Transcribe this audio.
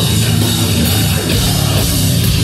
But now